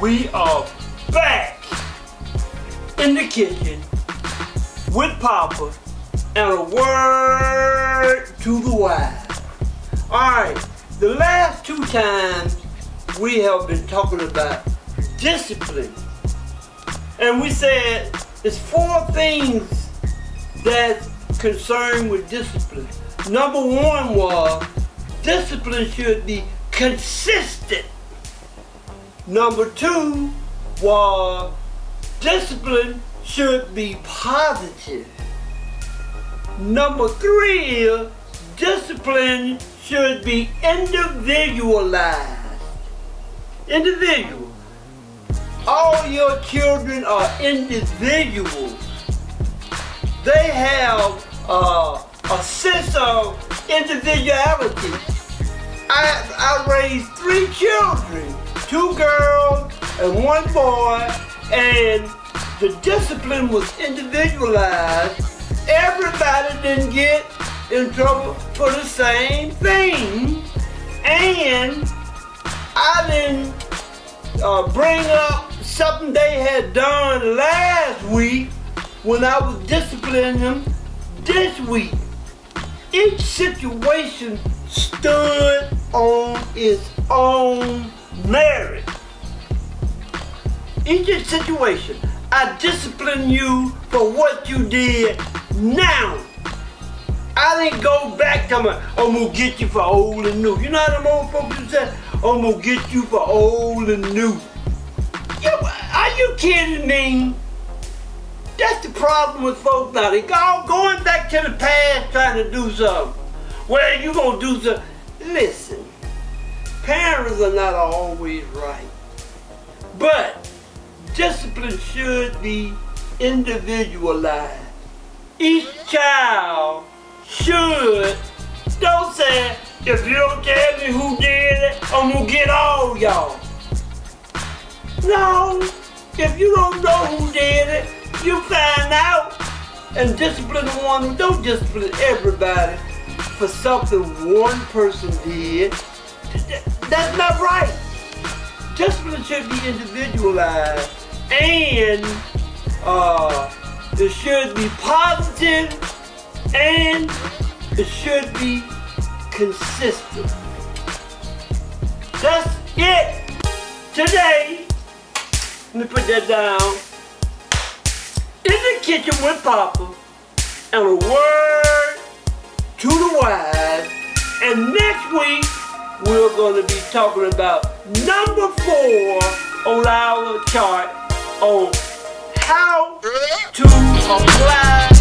We are back in the kitchen with Papa and a word to the wise. All right. The last two times we have been talking about discipline. And we said it's four things that's concerned with discipline. Number one was discipline should be consistent. Number two was discipline should be positive. Number three is discipline should be individualized. Individual. All your children are individuals. They have uh, a sense of individuality. I, I raised three children, two girls and one boy, and the discipline was individualized. Everybody didn't get in trouble for the same thing. And I didn't uh, bring up something they had done last week when I was disciplining them this week. Each situation stood on its own merit. Each situation, I discipline you for what you did now. I didn't go back to my, I'm gonna get you for old and new. You know how them old folks say, I'm gonna get you for old and new. Yo, are you kidding me? That's the problem with folks now. They all going back to the past trying to do something. Well, you gonna do something. Listen, parents are not always right. But discipline should be individualized. Each child should, don't say, if you don't tell me who did it, I'm gonna get all y'all. No, if you don't know who did it, you find out and discipline the one who don't discipline everybody for something one person did. That's not right. Discipline should be individualized and uh, it should be positive and it should be consistent. That's it. Today, let me put that down. In the kitchen with Papa, and a word to the wise. And next week, we're going to be talking about number four on our chart on how to apply